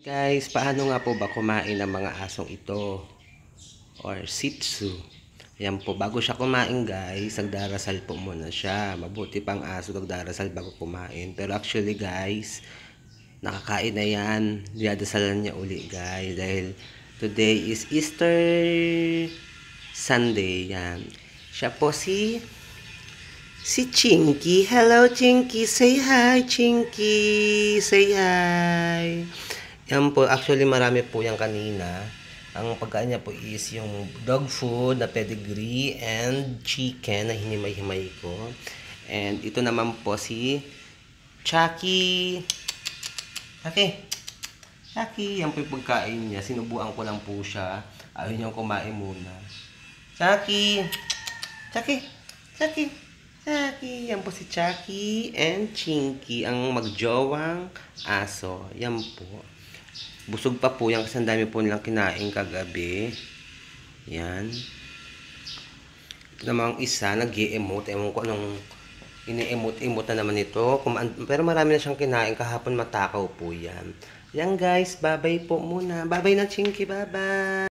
Guys, paano nga po ba kumain ng mga asong ito? Or sitsu. Yan po, bago siya kumain guys, nagdarasal po muna siya. Mabuti pang aso nagdarasal bago kumain. Pero actually guys, nakakain na yan. Diyadasalan niya uli guys. Dahil today is Easter Sunday. Yan. Siya po si Si Chinky. Hello, Chinky. Say hi, Chinky. Say hi. Yan po. Actually, marami po yan kanina. Ang pagkain niya po is yung dog food na pedigree and chicken na hinimay-himay ko. And ito naman po si Chucky. Chucky. Chucky. Yan po yung pagkain niya. Sinubuan ko lang po siya. Ayaw niyang kumain muna. Chucky. Chucky. Chucky. Chucky. Yan po si Chucky and Chinky, ang magjowang aso. Yan po. Busog pa po yan kasi ang dami po nilang kinain kagabi. Yan. Ito namang isa, nag emote Ewan ko anong ini-emote-emote na naman ito. Pero marami na siyang kinain. Kahapon matakaw po yan. Yan guys, babay po muna. Babay na Chinky, babay.